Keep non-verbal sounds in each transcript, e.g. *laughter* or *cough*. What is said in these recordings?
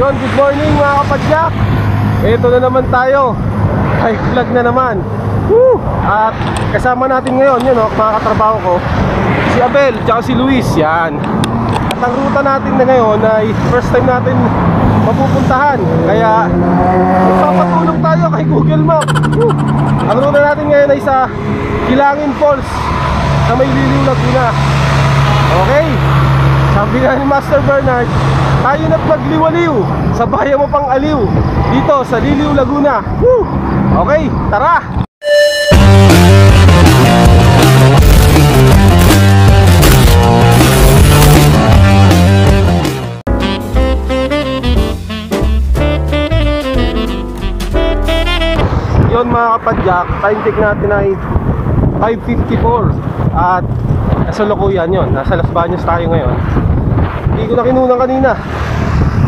Yun, good morning mga kapadyak Ito na naman tayo. High vlog na naman. Woo! At kasama natin ngayon yun oh, mga katrabaho ko. Si Abel, tsaka si Luis Yan. At ang ruta natin na ngayon ay First time natin mapupuntahan. Kaya Magpapatulong tayo kay Google Map. Woo! Ang ruta natin ngayon ay sa Kilangin Falls Sa may Liliw Laguna Okay Sabi nga ni Master Bernard Tayo na't magliwaliw Sa bayan mo pang aliw Dito sa Liliw Laguna Woo! Okay, tara! Yon mga kapadyak, time check natin ay 5.54 At nasa Lokoyan yon, nasa Las Bañas tayo ngayon Hindi ko na kinunan kanina.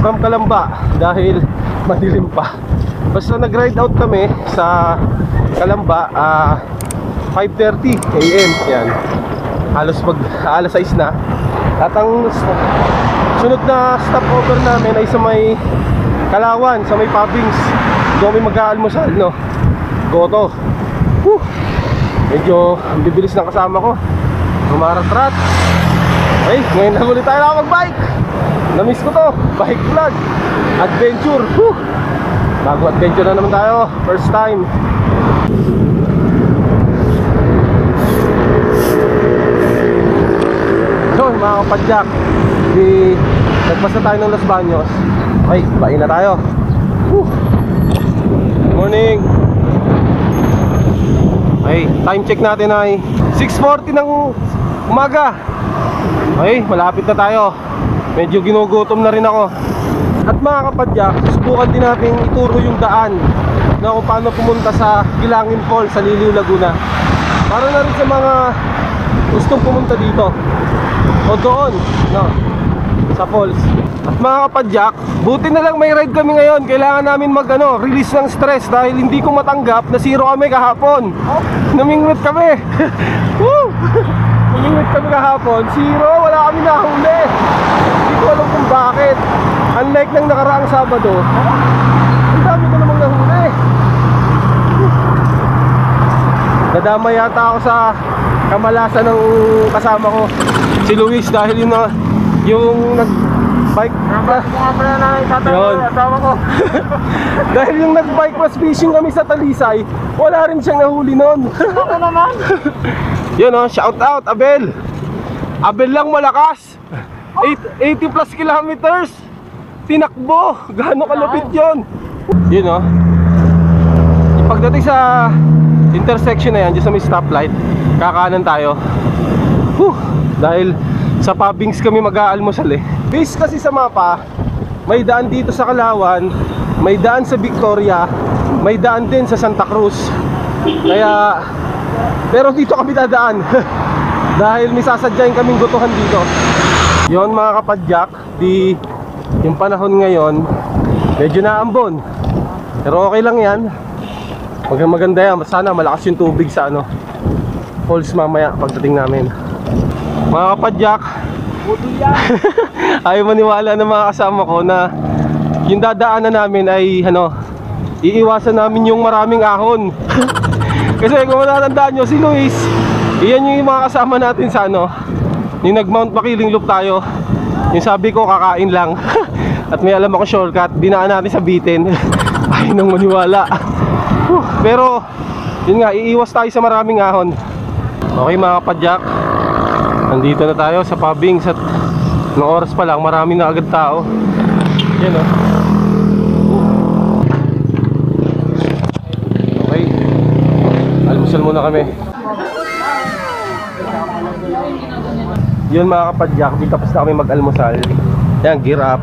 From Kalamba dahil *laughs* madilim pa. Basta nag-ride out kami sa Kalamba ah 5.30 am yan. Halos mag alas 6 na. At ang sunod na stopover namin ay sa may Kalawan, sa may Pabings. Doon kami mag-aalmusal no? Goto. Whew. Medyo bibilis ng kasama ko. Rumarat-rat Ay, ngayon lang ulit tayo nakapag-bike. Namiss ko to, bike vlog. Adventure. Whew. Bago adventure na naman tayo. First time. So, mga kapadyak Di Nagpasa tayo ng Los Baños. Ay, bain na tayo. Whew. Morning. Ay, time check natin ay 6.40 ng umaga Okay, malapit na tayo. Medyo ginugutom na rin ako. At mga kapadyak, susubukan din natin ituro yung daan Na kung paano pumunta sa Gilangin Falls sa Liliw, Laguna. Para na rin sa mga gustong pumunta dito. O doon, no, sa falls. At mga kapadyak, buti na lang may ride kami ngayon. Kailangan namin mag ano, release ng stress Dahil hindi ko matanggap na zero kami kahapon. Namingwit kami. *laughs* Woo! Kami kahapon Zero, wala kami nahuli. Hindi ko alam kung bakit. Unlike ng nakaraang Sabado. Ang dami ko namang nahuli. Nadama yata ako sa kamalasan ng kasama ko Si Luis dahil yun na yung nag bike sa Yun. *laughs* dahil yung nag bike cross fishing kami sa Talisay wala rin siyang nahuli noon Ako naman. *laughs* yun oh shout out Abel. Abel lang malakas. Eight- 80 plus kilometers. Tinakbo. *laughs* Gaano kalupit yun? Yun oh. Pagdating sa intersection na yan dyan sa may stoplight kakanan tayo. Whew, dahil sa Pabings kami mag-aalmusal eh. Based kasi sa mapa may daan dito sa Kalawan may daan sa Victoria may daan din sa Santa Cruz. Kaya pero dito kami dadaan. *laughs* Dahil may sasadyain kaming gutuhan dito. Yon mga kapadyak di yung panahon ngayon medyo naambon. Pero okay lang yan. Mag maganda yan. Sana malakas yung tubig sa ano falls mamaya pagdating namin. Mga kapadyak *laughs* ayaw maniwala ng mga kasama ko na yung dadaanan namin ay ano iiwasan namin yung maraming ahon *laughs* kasi kung matatandaan nyo si Luis iyan yung mga kasama natin sa ano yung nag Mount Makiling Loop tayo. Yung sabi ko kakain lang. *laughs* At may alam ako shortcut dinaan natin sa bitin. *laughs* Ayaw nang maniwala. Whew, pero yun nga iiwas tayo sa maraming ahon. Okay mga kapadyak. Nandito na tayo sa Pabings at ng oras pa lang marami na agad tao. Yan oh. Okay. Muna kami. Yun mga kapadyak, di tapos na kami mag-almusal. Yan, gear up.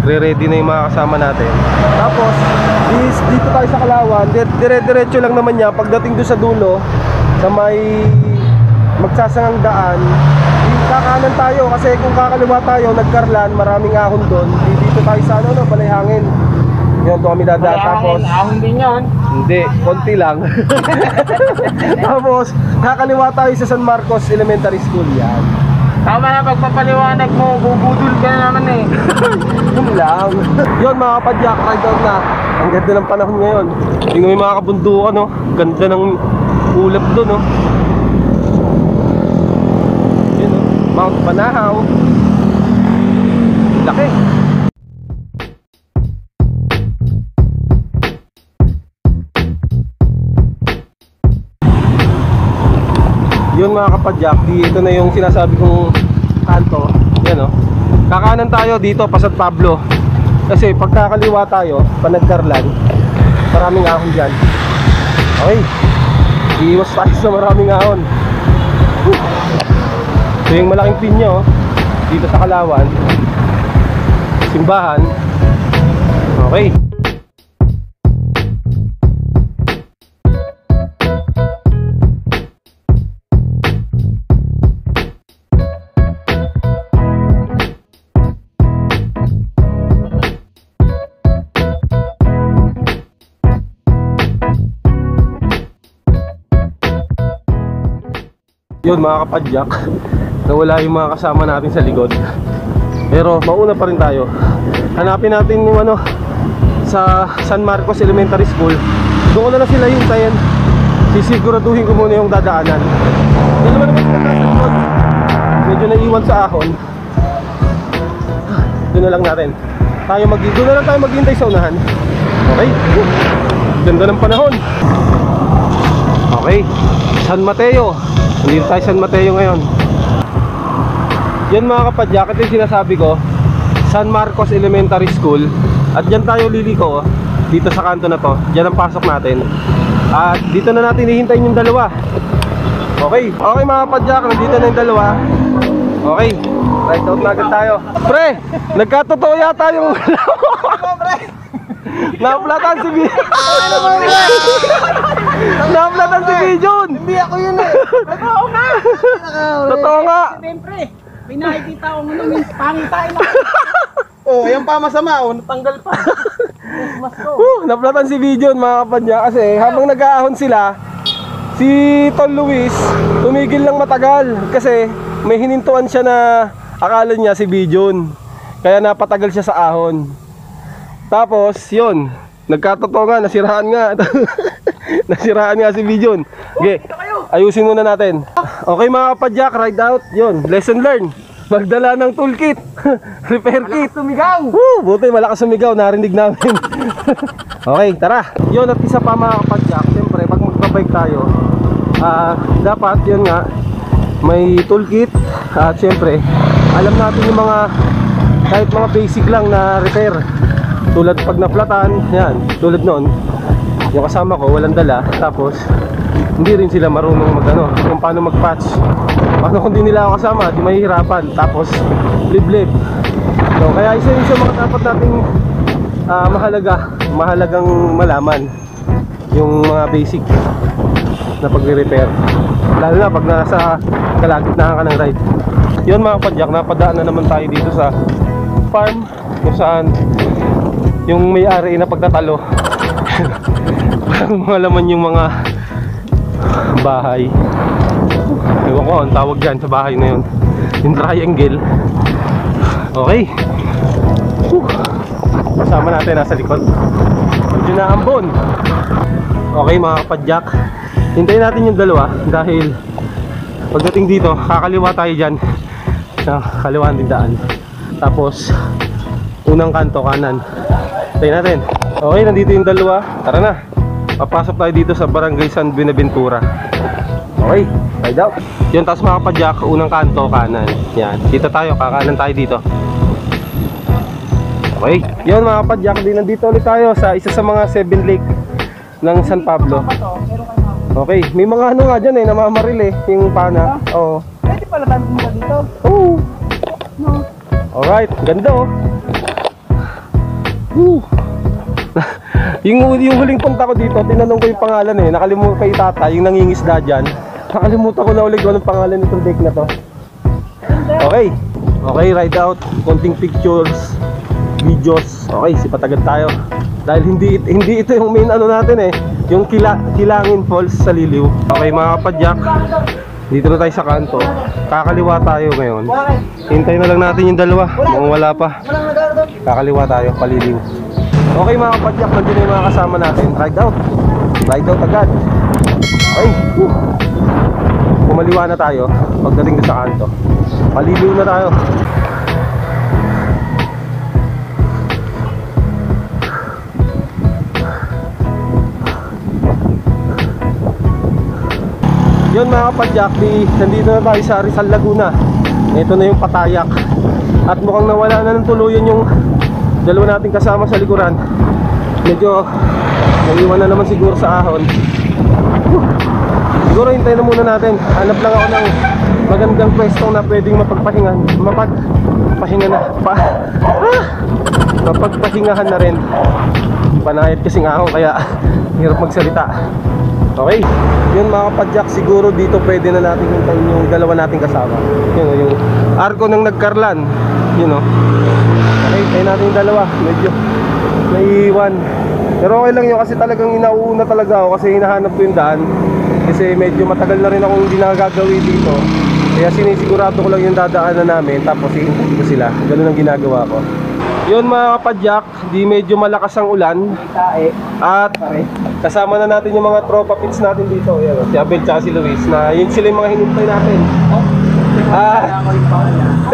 Re-ready na yung mga kasama natin. Tapos, is, dito tayo sa Kalawan. Di- Dire-diretso lang naman niya. Pagdating doon sa dulo, sa may magsasangang daan, kakanan tayo. Kasi kung kakaliwa tayo, nagkarlan, maraming ahon doon. Di- Dito tayo sa ano, no, Balayhangin. Yun, doon kami dadaan. Tapos, Ahon din yun. Hindi, konti lang. *laughs* Tapos, kakaliwa tayo sa San Marcos Elementary School yan. Tama na pagpapaliwanag mo, bubudol ka na naman eh. *laughs* Yun lang. Yun mga kapadyak, ride out na. Ang ganda ng panahon ngayon. Tingnan mo yung mga kabundukan, no? Ganda ng ulap doon, no? Yun, no? Mount Banahaw. Laki. Yun mga kapadyak, dito na yung sinasabi kong kanto. Yan o. Kakanan tayo dito, Pasat Pablo. Kasi pagkakaliwa tayo, panagkarlan, maraming ahon dyan. Okay. Iiwas tayo sa maraming ahon. Ito yung malaking pinya oh. Dito sa Kalawan. Simbahan. Okay. Yun mga kapadyak Nawala yung mga kasama natin sa likod. Pero mauna pa rin tayo. Hanapin natin yung ano Sa San Marcos Elementary School. Doon na lang sila hintayin. Sisiguraduhin ko muna yung dadaanan. Dalawa naman sila nasa likod. Medyo naiwan sa ahon. Doon na lang natin. Tayo mag Doon na lang tayo maghintay sa unahan. Okay. Ganda ng panahon. Okay. San Mateo Nandito tayo San Mateo ngayon. Yan mga kapadyak Ito yung sinasabi ko. San Marcos Elementary School. At dyan tayo liliko oh. Dito sa kanto na to. Dyan ang pasok natin. At dito na natin hihintayin yung dalawa. Okay. Okay mga kapadyak Nandito na yung dalawa. Okay. Right out na agad tayo. Pre Nagkatotoo yata yung *laughs* Naplatan si Bijon Naplatan si Bijon Hindi ako yun eh. Totoo nga. Totoo nga Siyempre, may nakikita ko nga namin pangitain ako. Oh, yan pa masama. Oh, natanggal pa. Mas ko. Naplatan si Bijon mga kapadya kasi habang nag-aahon sila si Tol Luis tumigil lang matagal kasi may hinintuan siya na akala niya si Bijon kaya napatagal siya sa ahon tapos yun nagkatotoo nga nasiraan nga *laughs* *laughs* nasiraan nga si Bijon okay, ayusin muna natin okay mga kapadyak ride out yun lesson learned magdala ng toolkit *laughs* repair kit Tumigaw. Woo! Buti malakas sumigaw, narinig namin. *laughs* okay, tara. Yun at isa pa mga kapadyak, siyempre pag magbabike tayo, ah dapat yun nga, may toolkit at siyempre, alam natin yung mga kahit mga basic lang na repair. Tulad pag naplatan, yan, tulad noon, yung kasama ko walang dala, tapos hindi rin sila marunong magano kung paano mag-patch. Paano kung di nila ako kasama, di mahihirapan. Tapos liblib. So, kaya isa yun sa mga dapat nating ah, mahalaga, mahalagang malaman yung mga basic na pagre-repair. Lalo na pag nasa kalagitnaan ka ng ride. Yun mga padyak, napadaan na naman tayo dito sa farm kung saan yung may-ari na pagtatalo. Mga laman yung mga bahay. Ewan ko, ang tawag dyan sa bahay na yun. Yung triangle. Okay. Whew. Kasama natin nasa likod. Medyo naambon. Okay mga kapadyak. Hintayin natin yung dalawa dahil pagdating dito, kakaliwa tayo dyan. Ah, kaliwaan din daan. Tapos, unang kanto kanan. Hintayin natin. Okay, nandito yung dalawa. Tara na. Papasok tayo dito sa Barangay San Buenaventura. Okay, ride out. Yun, tapos mga kapadyak, unang kanto kanan. Yan, dito tayo, kakanan tayo dito. Okay, yun mga kapadyak, di nandito ulit tayo sa isa sa mga Seven Lake ng San Pablo. Okay, may mga ano nga dyan eh, namamaril eh, yung pana. Oo. Pwede pala tayo pumunta dito. Oh. No. Alright, ganda oh. Woo. Yung, yung huling punta ko dito, tinanong ko yung pangalan eh. Nakalimutan kay tata, yung nangingisda dyan. Nakalimutan ko na ulit kung anong pangalan nitong lake na to. Okay. Okay, ride out. Konting pictures, videos. Okay, sipatagad tayo. Dahil hindi hindi ito yung main ano natin eh. Yung kila, Kilangin Falls sa Liliw. Okay mga kapadyak. Dito na tayo sa kanto. Kakaliwa tayo ngayon. Hintay na lang natin yung dalawa. Mukhang wala pa. Kakaliwa tayo, paliliw. Okay mga kapadyak, nandiyan na yung mga kasama natin. Ride out. Ride out agad. Ay, whew. Kumaliwa na tayo pagdating sa kanto. Paliliw na tayo. Yun mga kapadyak, di, nandito na tayo sa Rizal Laguna. Ito na yung patayak. At mukhang nawala na ng tuluyan yung dalawa nating kasama sa likuran. Medyo naiwan na naman siguro sa ahon. Siguro hintayin na muna natin. Hanap lang ako ng magandang pwesto na pwedeng mapagpahingan. Mapagpahinga na. Pa, ah, mapagpahingahan na rin. Panayat kasing ahon kaya hirap magsalita. Okay. Yun mga kapadyak, siguro dito pwede na natin hintayin yung dalawa nating kasama. Yun yung arko ng nagkarlan. Yun o. Okay, tayo natin yung dalawa. Medyo naiiwan. Pero okay lang yun kasi talagang inauuna talaga ako kasi hinahanap ko yung daan. Kasi medyo matagal na rin akong hindi nakagagawi dito. Kaya sinisigurado ko lang yung dadaanan namin tapos hihintayin ko sila. Ganun ang ginagawa ko. Yun mga kapadyak, di medyo malakas ang ulan. At kasama na natin yung mga tropa pits natin dito. Yan, si Abel tsaka si Luis na yun sila yung mga hinintay natin. Ah,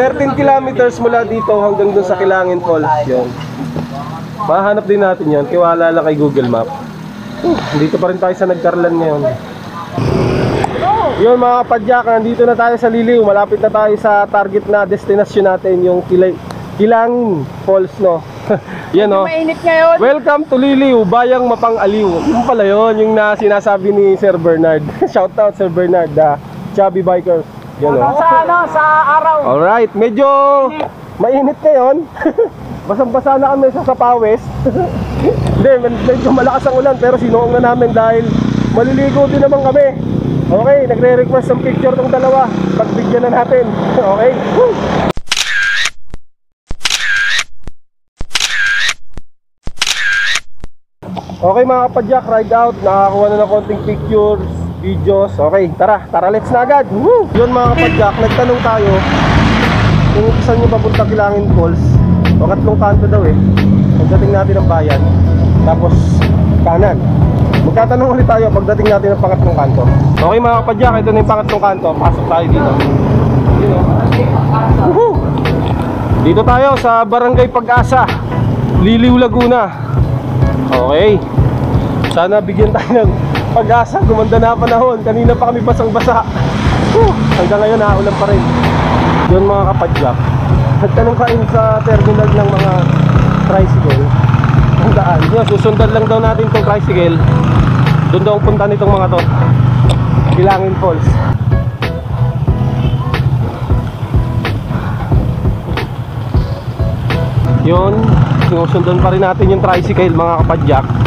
13 kilometers mula dito hanggang dun sa Kilangin Falls. Yun. Mahanap din natin yun. Tiwala lang kay Google Map. Uh, dito pa rin tayo sa Nagkarlan ngayon. Yun mga kapadyak, nandito na tayo sa Liliw. Malapit na tayo sa target na destination natin, yung Kilay Kilangin Falls, no? *laughs* Yan, no? Mainit ngayon. Welcome to Liliw, Bayang Mapang-Aliw. Yung pala yun, yung na sinasabi ni Sir Bernard. *laughs* Shout out Sir Bernard, the Chubby Bikers. Yan, no? Sa ano, sa araw. Alright, medyo mainit ngayon. *laughs* Basang-basa na kami sa Sapawes. *laughs* Hindi, med- medyo malakas ang ulan pero sinuong na namin dahil maliligo din naman kami. Okay, nagre-request ng picture tong dalawa. Pagbigyan na natin. *laughs* Okay? Woo! Okay mga kapadyak, ride out. Nakakuha na ng konting pictures, videos. Okay, tara, tara let's na agad. Woo! Yun mga kapadyak, nagtanong tayo kung saan nyo papunta Kilangin Falls. O katlong kanto daw eh. Pagdating natin ng bayan. Tapos kanan. Magtatanong ulit tayo pagdating natin ng pangatlong kanto. Okay mga kapadyak, ito na yung pangatlong kanto. Pasok tayo dito. Woohoo! Dito tayo sa Barangay Pag-asa, Liliw, Laguna. Okay. Sana bigyan tayo ng pag-asa. Gumanda na panahon. Kanina pa kami basang-basa. Whew! Hanggang ngayon naulan pa rin. Yun mga kapadyak. Nagtanong kain sa terminal ng mga tricycle. Ang daan. Yun, susundan lang daw natin itong tricycle. Doon daw punta nitong mga to. Bilangin Falls. Yun, sinusundan pa rin natin yung tricycle mga kapadyak.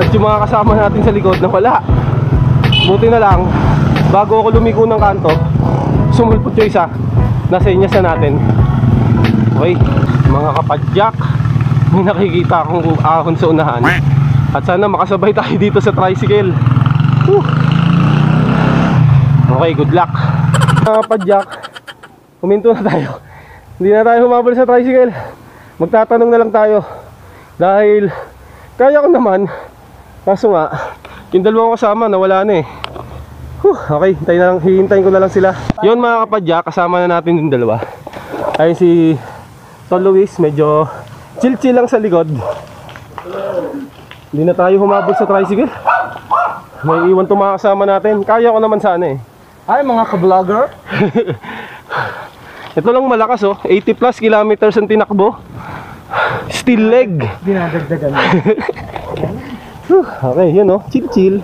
At yung mga kasama natin sa likod na wala. Buti na lang, bago ako lumiko ng kanto, sumulpot yung isa. Nasa inyas na natin. Okay, mga kapadyak, may nakikita akong ahon sa unahan. At sana makasabay tayo dito sa tricycle. Whew. Okay, good luck. Mga kapadyak, huminto na tayo. Hindi na tayo humabol sa tricycle. Magtatanong na lang tayo. Dahil kaya ko naman. Kaso nga, yung dalawang kasama nawala na eh. Whew, okay, hintayin, na lang, hihintayin ko na lang sila. Yun mga kapadya, kasama na natin yung dalawa. Ay si Tol Luis, medyo chill-chill lang sa likod. Hindi na tayo humabol sa tricycle. May iwan itong mga kasama natin. Kaya ko naman sana eh. Ay, mga ka-vlogger. *laughs* Ito lang malakas oh, 80 plus kilometers ang tinakbo. Still leg. Dinadagdagan. *laughs* Whew, Okay, yun oh, chill chill.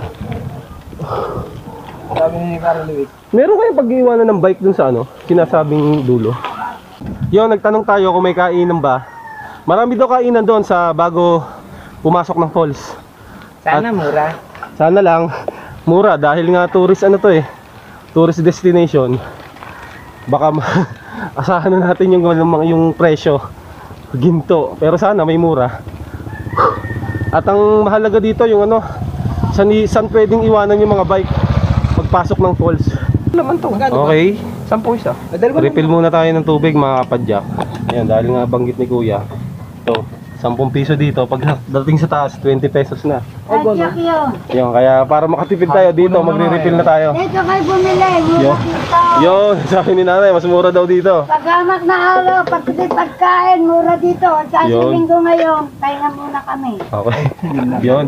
Sabi ni Carl Lewis. Meron kayong pag-iwanan ng bike dun sa ano, sinasabing dulo. Yun, nagtanong tayo kung may kainan ba. Marami daw kainan doon sa bago pumasok ng falls. Sana mura. Sana lang, mura dahil nga tourist ano to eh. Tourist destination. Baka *laughs* asahan na natin yung, yung, yung presyo. Ginto. Pero sana may mura. At ang mahalaga dito yung ano, saan, saan pwedeng iwanan yung mga bike pagpasok ng falls. Laman to. Magkano ba? Okay. Sampu isa. Dalawa lang. Refill muna tayo ng tubig mga kapadyak. Ayan, dahil nga banggit ni Kuya. Ito, 10 piso dito. Pag *laughs* dating sa taas, 20 pesos na. Oh, you. Yun, kaya para makatipid tayo dito, magre-refill na tayo. Dito kayo bumili. Mura Yo. dito. Yun, *laughs* sabi ni nanay, mas mura daw dito. Pagkamak na araw, pagkati pagkain, mura dito. Sa Yun. linggo ngayon, pahinga muna kami. Okay. *laughs* Yun.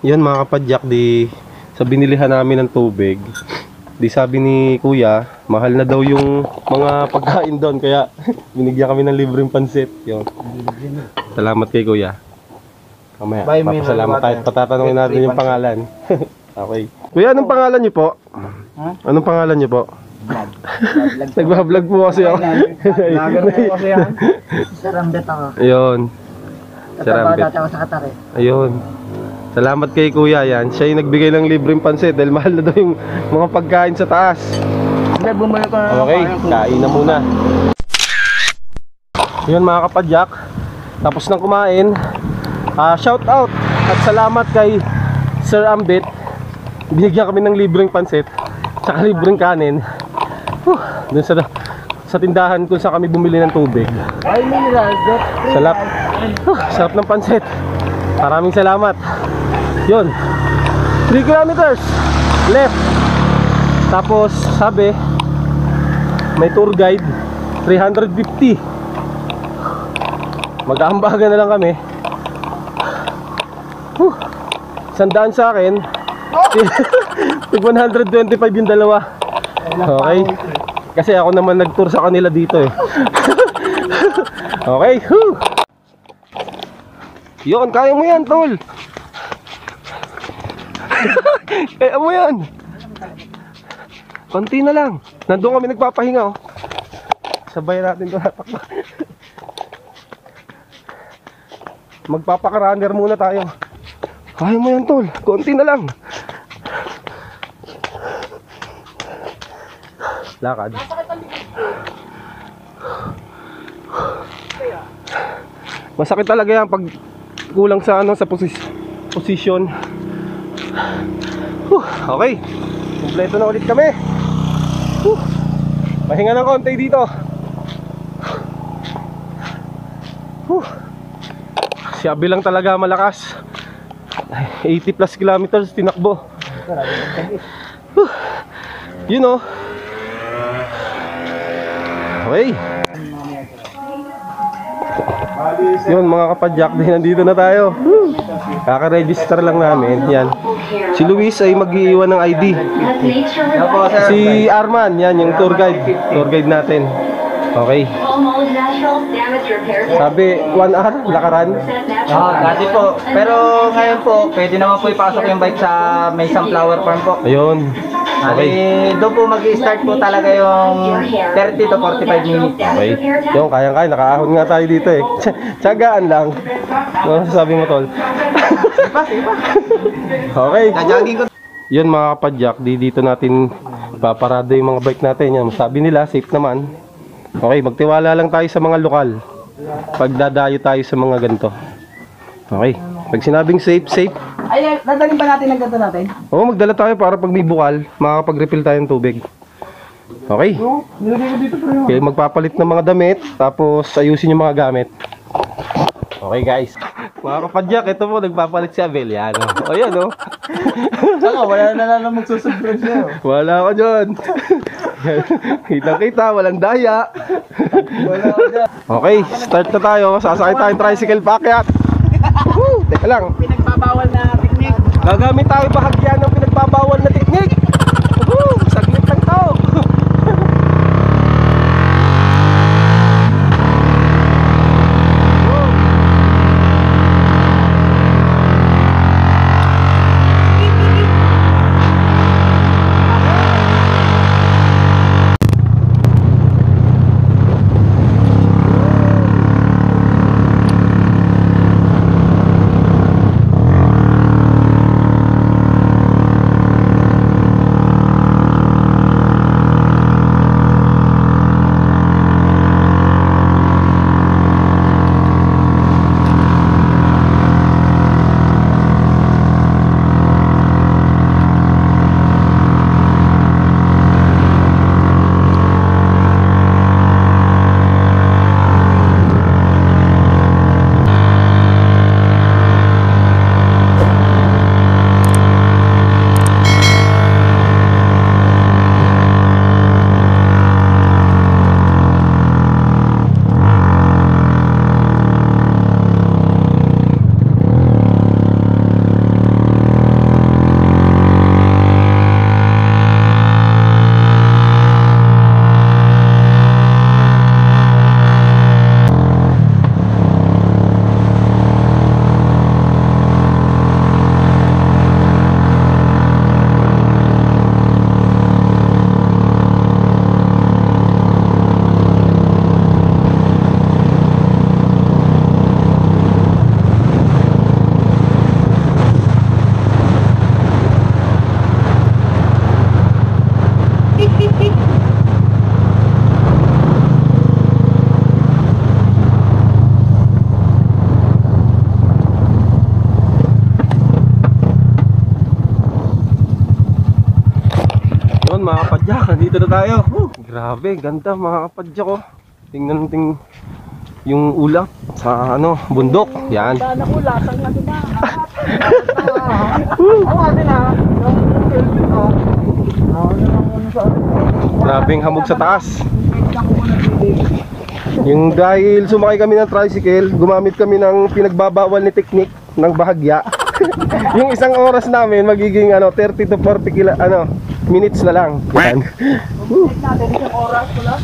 Yun mga kapadyak, di sa binilihan namin ng tubig. Di sabi ni Kuya, mahal na daw yung mga pagkain doon kaya *laughs* binigyan kami ng libreng pansit. Yun. Salamat kay Kuya. Mamaya, Bye, mineral papasalamat tayo. Patatanungin natin yung pangalan. *laughs* okay. Kuya, anong pangalan niyo po? Ha? Anong pangalan niyo po? Nagbablog *laughs* po kasi ako. Lager po kasi yan. Sarambet ako. Ayun. Sarambit. ako sa Qatar eh. Ayun. Salamat kay Kuya yan. Siya yung nagbigay ng libreng pansit dahil mahal na daw yung mga pagkain sa taas. Hindi, bumalik ko na. Okay, kain na muna. Yun mga kapadyak. Tapos nang kumain, ah shout out at salamat kay Sir Ambit. Binigyan kami ng libreng pansit tsaka libreng kanin. Huh, dun sa sa tindahan kung saan kami bumili ng tubig. Ay, mineral. Salap. Huh, sarap ng pansit. Maraming salamat. Yun. 3 kilometers left. Tapos sabi may tour guide 350. Mag-aambaga na lang kami. Huh. Sandaan sa akin. *laughs* Tig 125 yung dalawa. Okay. Kasi ako naman nag-tour sa kanila dito eh. *laughs* okay. Whew. Yun, kaya mo yan, tol. Kaya mo yan. Konti na lang. Nandun kami nagpapahinga, oh. Sabay natin ito natakbo. Magpapakarunner muna tayo. Kaya mo yan, tol. Konti na lang. Lakad. Masakit talaga yan pag kulang sa ano sa posis position. Huh, okay. Kompleto na ulit kami. Huh. Pahinga ng konti dito. Huh. Si Abi lang talaga malakas. Ay, 80 plus kilometers tinakbo. Yun oh. Okay. Yun mga kapadyak, nandito na tayo. Kaka-register lang namin. Yan. Si Luis ay mag-iiwan ng ID. Si Arman, yan yung tour guide. Tour guide natin. Okay. Sabi, 1 hour, lakaran. Ah, dati po. Pero ngayon po, pwede naman po ipasok yung bike sa may sunflower farm po. Ayun. Okay. Doon po mag-start po talaga yung 30 to 45 minutes. Okay. Yung kayang-kaya, nakaahon nga tayo dito eh. *laughs* Tsagaan lang. Ano sabi mo, tol? Okay. Najogging ko. Yun mga kapadyak, di dito natin paparada yung mga bike natin. Yan, sabi nila, safe naman. Okay, magtiwala lang tayo sa mga lokal. Pagdadayo tayo sa mga ganito. Okay. Pag sinabing safe, safe. Ay, dadalhin pa natin ang ganito natin. Oo, magdala tayo para pag may bukal, makakapag-refill tayo ng tubig. Okay. Pero Okay, magpapalit ng mga damit, tapos ayusin yung mga gamit. Okay guys. Mga kapadyak, ito po, nagpapalit si Abel. Yan, o. Yan, o. *laughs* Saka, wala na lang magsusubscribe sa'yo. Wala ka dyan. *laughs* Kitang-kita, walang daya. Wala ko dyan. Okay, start na tayo. Sasakay tayong tricycle paakyat. Woo! Teka lang. Pinagbabawal na picnic. Gagamit tayo bahagyan ng pinagbabawal na teknik. Dito na tayo. Grabe, ganda mga kapadyak ko. Tingnan natin yung ulap sa ano, bundok. Yan. Sana ko, lasang na ha. Grabing hamog sa taas. Yung dahil sumakay kami ng tricycle, gumamit kami ng pinagbabawal ni technique ng bahagya. *laughs* yung isang oras namin magiging ano 30 to 40 kila, ano minutes na lang. Yan.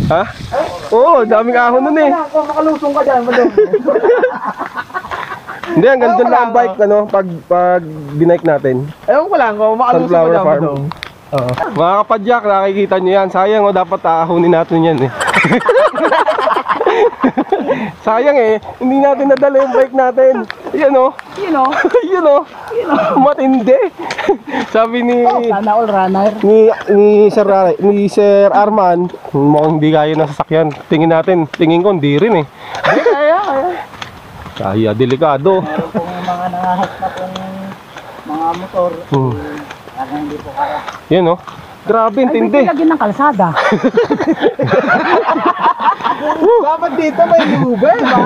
Ha? Oo, daming ahon nun eh. Kung makalusong ka dyan. *laughs* Hindi, hanggang doon lang ang bike ano, pag, pag binike natin. Ewan ko lang, kung makalusong ka dyan, farm. madam. Mga kapadyak, nakikita nyo yan. Sayang o, dapat aahunin natin yan eh. *laughs* *laughs* Sayang eh, hindi natin nadala yung bike natin. Yan o, You know, yun o, matindi. *laughs* Sabi ni sana all runner. ni ni Sir ni Sir Arman, mukhang hindi kaya ng sasakyan. Tingin natin, tingin ko hindi rin eh. Kaya, kaya. Kaya delikado. Meron pong mga nangahas na pong mga motor. Hmm. Parang hindi po kaya. Yan o. Grabe, intindi. lagyan ng kalsada. *laughs* Dapat dito may lube, ba?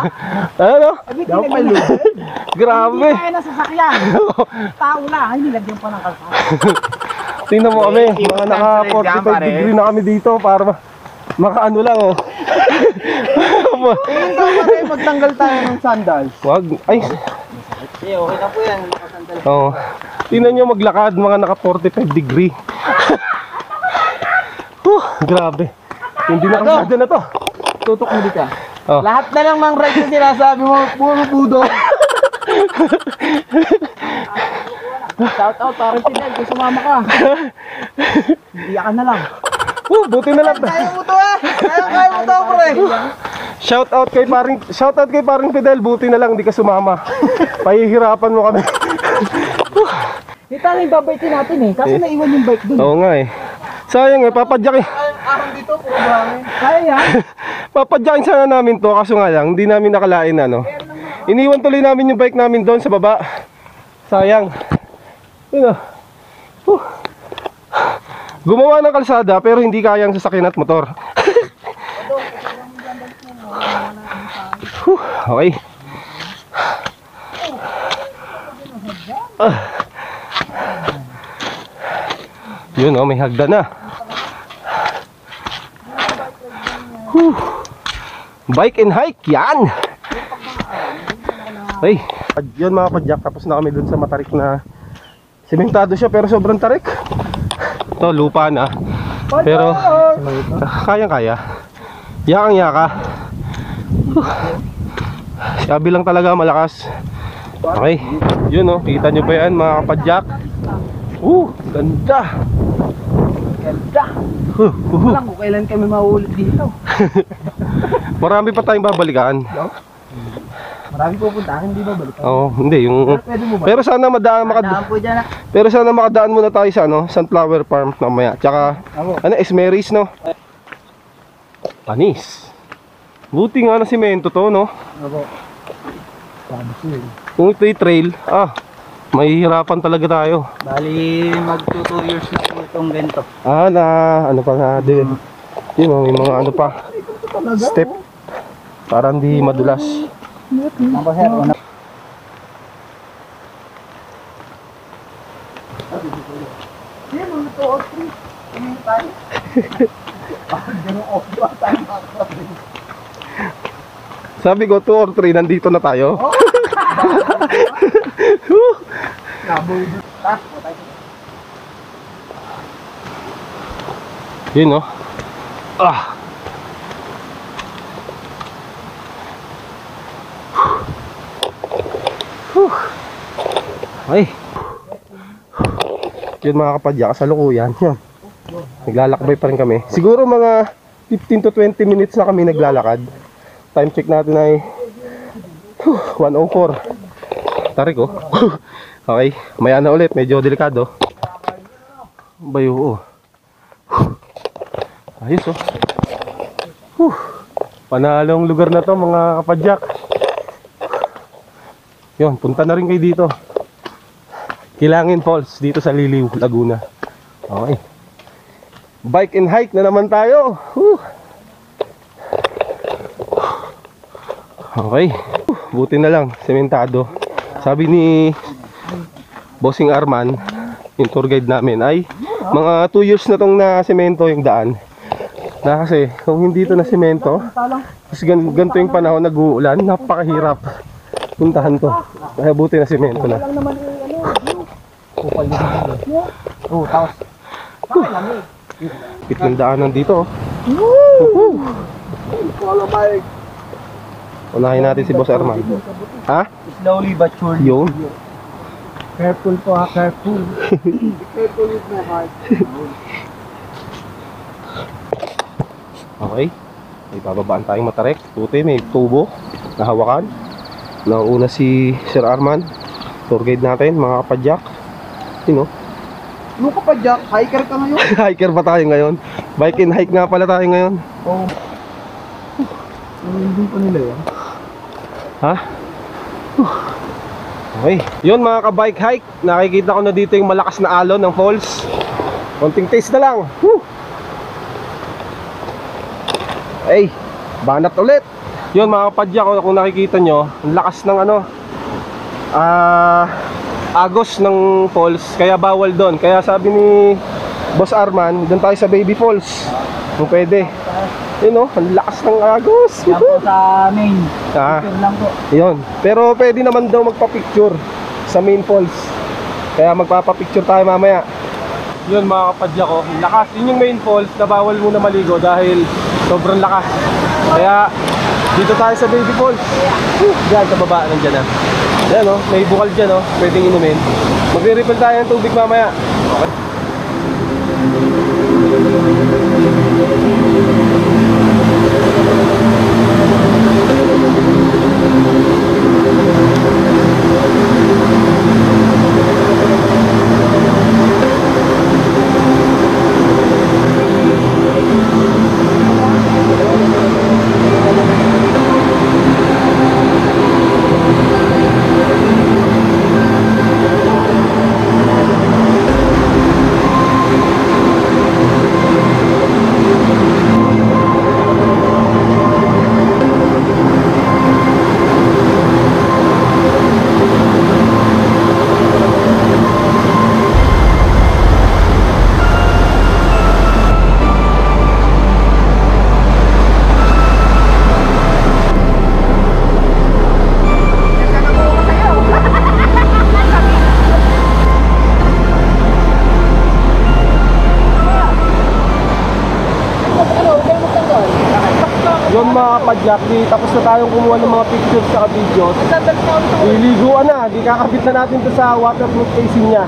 Ano? Dapat may lube. Grabe. Kaya *laughs* na sasakyan. Tao lang, hindi lagyan pa ng kalsada. *laughs* Tingnan mo kami, mga naka 45 degree na kami dito para ma- makaano lang oh. Tingin ko pare, magtanggal tayo ng sandals. Wag, ay, Eh, okay na po yan. oh. Tingnan nyo maglakad, mga naka 45 degree. *laughs* Huh, grabe. Hindi na kasada na to. Tutok mo di ka. Oh. Lahat na lang ng right na sinasabi mo, puro pudo. Shout out, parang Fidel, kung sumama ka. Iyak ka na lang. Huh, buti na lang. Kaya mo to ah! Kaya, kaya mo to, pre! Shout out kay paring shout out kay paring Fidel, buti na lang di ka sumama. Pahihirapan mo kami. Dito na yung babaitin natin eh. Kaso naiwan yung bike dun. Oo nga eh. Sayang eh, papadyakin. Araw dito, puro buhangin. Kaya *laughs* yan. Papadyakin sana namin to, kaso nga lang, hindi namin nakalain ano. Iniwan tuloy namin yung bike namin doon sa baba. Sayang. Yun ah. Huh. Gumawa ng kalsada pero hindi kayang sasakyan at motor. *laughs* Huh, okay. Ah. Yun oh, may hagdan na. Whew. Bike and hike, yan! Ay, yun mga padyak, tapos na kami dun sa matarik na Sementado siya pero sobrang tarik. Ito, lupa na. Pero, kayang kaya. Yakang yaka. Huh. Sabi lang talaga malakas. Okay, yun oh, kita nyo ba yan mga kapadyak? Uh, ganda! Ganda. Huh, huh. Alam ko kailan kami mauulit dito. *laughs* Marami pa tayong babalikan. Marami pupuntahan, hindi ba balik? Oo, hindi yung ba? Pero sana madaan makad po dyan ah. Pero sana makadaan muna tayo sa ano, Sunflower Farm mamaya. Tsaka Ako. ano, Esmeris no. Panis. Buti nga na simento to, no? Eh. Kung ito yung trail, ah, mahihirapan talaga tayo. Bali, mag 2 years na itong ganito. Ah, na, ano pa nga, din. Yun, oh, may mga ano pa, step. Para hindi madulas. Sabi ko, 2 or 3, nandito na tayo. *laughs* Yun, no? Ah! Whew. Ay. Yun mga kapadya, kasalukuyan. Yan. Naglalakbay pa rin kami. Siguro mga 15 to 20 minutes na kami naglalakad. Time check natin ay whew, 104. Tarik oh. *laughs* okay, maya na ulit. Medyo delikado. Bayo oh. Ayos oh. Whew. Panalong lugar na to mga kapadyak. Yun, punta na rin kayo dito. Kilangin Falls dito sa Liliw, Laguna. Okay. Bike and hike na naman tayo. Whew. Okay. Buti na lang, sementado. Sabi ni Bossing Arman, yung tour guide namin ay mga 2 years na tong na semento yung daan. Na kasi kung hindi to na semento, tapos gan ganito yung panahon nag-uulan, napakahirap puntahan to. Kaya buti na semento na. Oo, tapos. Pitong daanan dito. oh. Unahin natin si Boss Arman. Ha? Slowly but surely. Yun. Careful po ha, careful. careful with my heart. Okay. May bababaan tayong matarek. Puti, may tubo na hawakan. Nauna si Sir Arman. Tour guide natin, mga kapadyak. Sino? Ano ka pa, Jack? Hiker ka ngayon? *laughs* Hiker pa tayo ngayon. Bike and hike nga pala tayo ngayon. Oo. Hindi pa nila yan. Ha? Okay. Yun mga ka-bike hike. Nakikita ko na dito yung malakas na alon ng falls. Konting taste na lang. Woo! Ay, banat ulit. Yun mga kapadya ko kung nakikita nyo, ang lakas ng ano, ah, agos ng falls, kaya bawal doon. Kaya sabi ni Boss Arman, doon tayo sa Baby Falls. Kung pwede. Yun oh, ang lakas ng agos. Yan po sa main. Ah. Picture lang po. Yun. Pero pwede naman daw magpa-picture sa main falls. Kaya magpapa-picture tayo mamaya. Yun mga kapadya ko, lakas. Yun yung main falls na bawal muna maligo dahil sobrang lakas. Kaya dito tayo sa baby falls. Diyan sa baba, nandiyan na. Yan oh, may bukal dyan oh, pwedeng inumin. Magre-refill tayo ng tubig mamaya. Okay. Yun mga kapadyak, di tapos na tayong kumuha ng mga pictures sa videos. Iliguan na, di kakabit na natin to sa waterproof casing niya.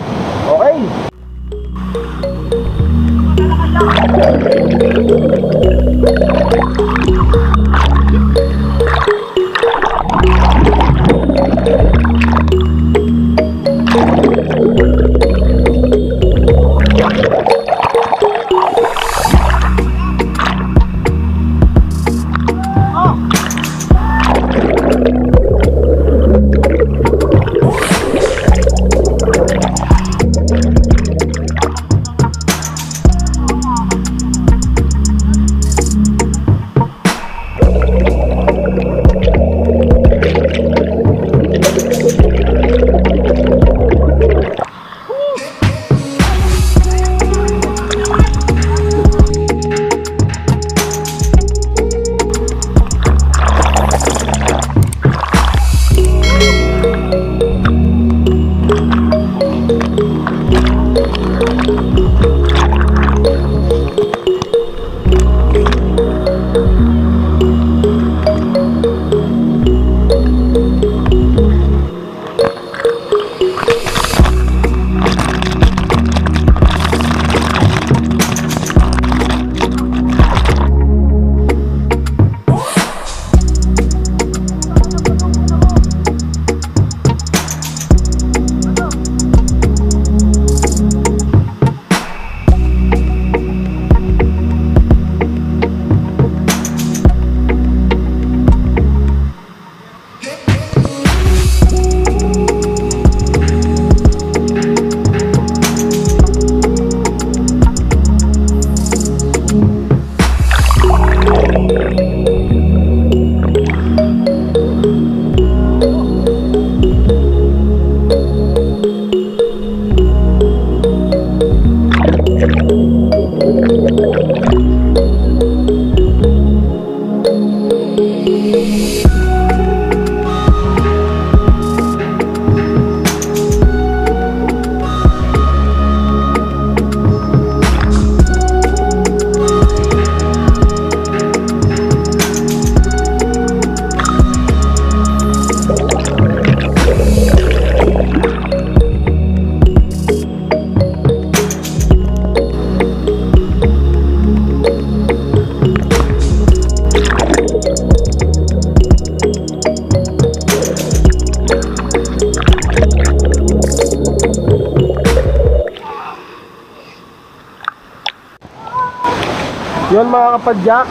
Kapadyak.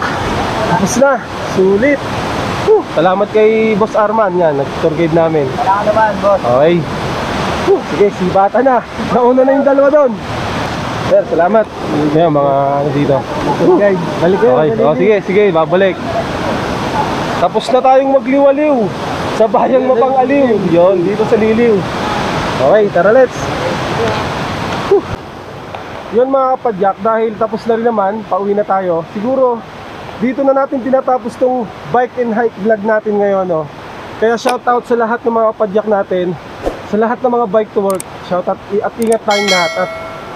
Tapos na. Sulit. Whew, salamat kay Boss Arman. Yan, nag-tour guide namin. Wala ka naman, boss. Okay. Whew, sige, sibata na. Nauna na yung dalawa doon. Sir, salamat. Ngayon, mga ano dito. Guys, balik kayo. Okay, oh, sige, sige, babalik. Tapos na tayong magliwaliw sa bayang mapang-aliw. Yon, dito sa Liliw. Okay, tara let's. Yun mga kapadyak, dahil tapos na rin naman, pauwi na tayo. Siguro, dito na natin tinatapos tong bike and hike vlog natin ngayon. No? Kaya shout out sa lahat ng mga kapadyak natin, sa lahat ng mga bike to work. Shout out at ingat tayong lahat. At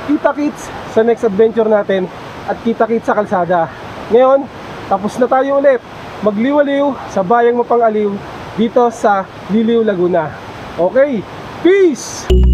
kita kits sa next adventure natin at kita kits sa kalsada. Ngayon, tapos na tayo ulit. Magliwaliw sa bayang mapang-aliw dito sa Liliw, Laguna. Okay, peace!